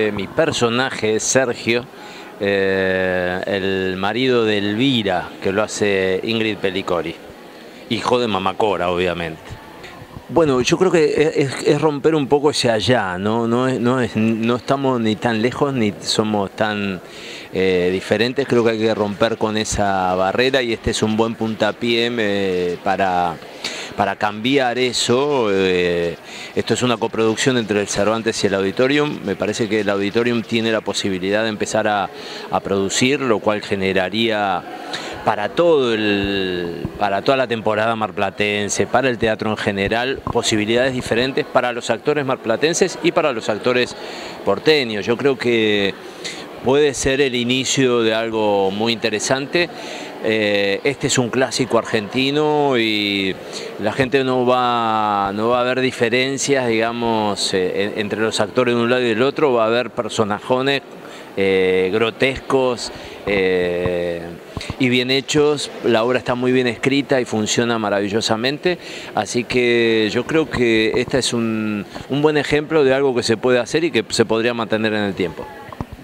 Eh, mi personaje es Sergio, eh, el marido de Elvira, que lo hace Ingrid Pelicori, hijo de Mamacora, obviamente. Bueno, yo creo que es, romper un poco ese allá, ¿no? No, no, estamos ni tan lejos ni somos tan eh, diferentes, creo que hay que romper con esa barrera y este es un buen puntapié para para cambiar eso, eh, esto es una coproducción entre el Cervantes y el Auditorium, me parece que el Auditorium tiene la posibilidad de empezar a, producir, lo cual generaría para todo el, para toda la temporada marplatense, para el teatro en general, posibilidades diferentes para los actores marplatenses y para los actores porteños. Yo creo que puede ser el inicio de algo muy interesante. Eh, este es un clásico argentino y la gente no va, no va a ver diferencias, digamos, eh, entre los actores de un lado y del otro, va a haber personajones eh, grotescos y bien hechos, la obra está muy bien escrita y funciona maravillosamente, así que yo creo que este es un buen ejemplo de algo que se puede hacer y que se podría mantener en el tiempo.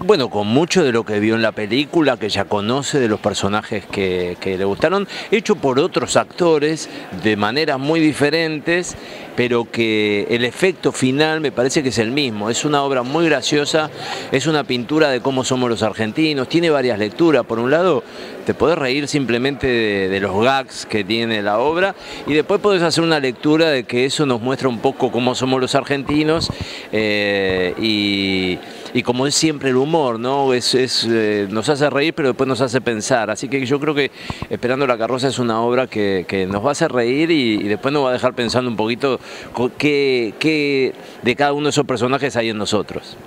Bueno, con mucho de lo que vio en la película, que ya conoce de los personajes que, le gustaron, hecho por otros actores de maneras muy diferentes, pero que el efecto final me parece que es el mismo. Es una obra muy graciosa, es una pintura de cómo somos los argentinos, tiene varias lecturas. Por un lado, te podés reír simplemente de, los gags que tiene la obra y después podés hacer una lectura de que eso nos muestra un poco cómo somos los argentinos eh, y y como es siempre el humor, ¿no? Es, eh, nos hace reír pero después nos hace pensar. Así que yo creo que Esperando la carroza es una obra que, nos va a hacer reír y, después nos va a dejar pensando un poquito qué, qué de cada uno de esos personajes hay en nosotros.